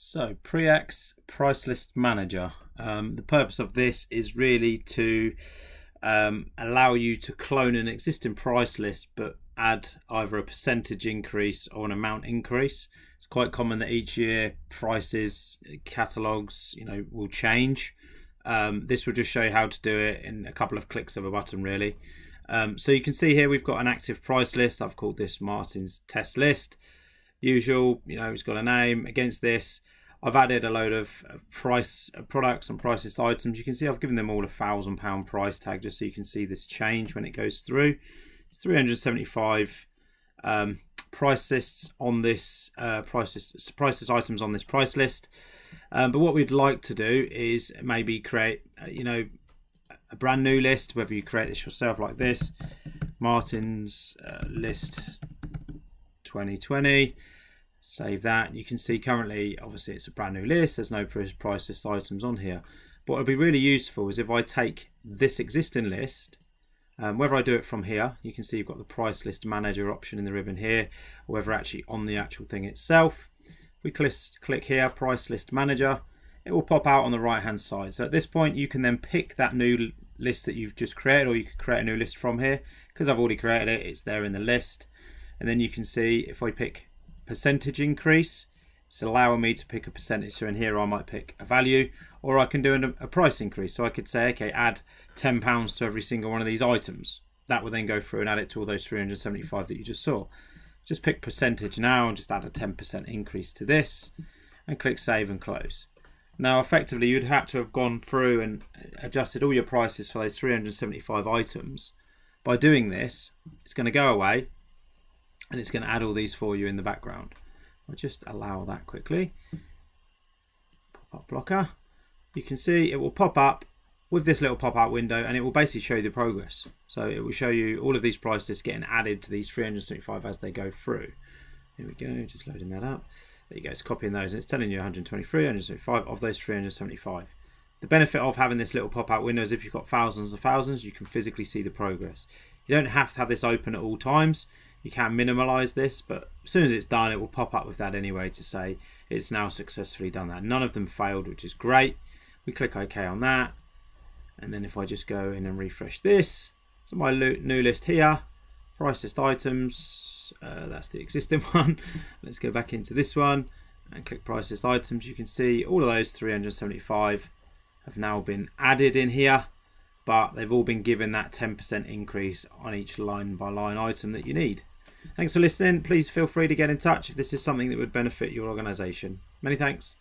So Preact's Price List Manager. Um, the purpose of this is really to um, allow you to clone an existing price list but add either a percentage increase or an amount increase. It's quite common that each year prices, catalogs, you know, will change. Um, this will just show you how to do it in a couple of clicks of a button really. Um, so you can see here we've got an active price list. I've called this Martin's test list usual, you know, it's got a name against this. I've added a load of price products and price list items. You can see I've given them all a thousand pound price tag just so you can see this change when it goes through. It's 375 um, price lists on this uh, price list, price list items on this price list. Um, but what we'd like to do is maybe create, uh, you know, a brand new list, whether you create this yourself like this, Martin's uh, list 2020 save that. You can see currently obviously it's a brand new list. There's no price list items on here. But what would be really useful is if I take this existing list um, whether I do it from here you can see you've got the price list manager option in the ribbon here or whether actually on the actual thing itself. We click, click here price list manager it will pop out on the right hand side. So at this point you can then pick that new list that you've just created or you could create a new list from here because I've already created it it's there in the list and then you can see if I pick percentage increase it's allowing me to pick a percentage. So in here I might pick a value or I can do a price increase. So I could say okay add 10 pounds to every single one of these items. That will then go through and add it to all those 375 that you just saw. Just pick percentage now and just add a 10% increase to this and click save and close. Now effectively you'd have to have gone through and adjusted all your prices for those 375 items. By doing this it's going to go away and it's going to add all these for you in the background. I'll just allow that quickly. Pop-up blocker. You can see it will pop up with this little pop-up window and it will basically show you the progress. So it will show you all of these price lists getting added to these 375 as they go through. Here we go, just loading that up. There you go, it's copying those and it's telling you 123, 175 of those 375. The benefit of having this little pop-out window is if you've got thousands of thousands, you can physically see the progress. You don't have to have this open at all times. You can minimize this, but as soon as it's done, it will pop up with that anyway to say it's now successfully done that. None of them failed, which is great. We click OK on that. And then if I just go in and refresh this, so my new list here, price list items, uh, that's the existing one. Let's go back into this one and click price list items. You can see all of those 375 have now been added in here but they've all been given that 10% increase on each line by line item that you need. Thanks for listening. Please feel free to get in touch if this is something that would benefit your organisation. Many thanks.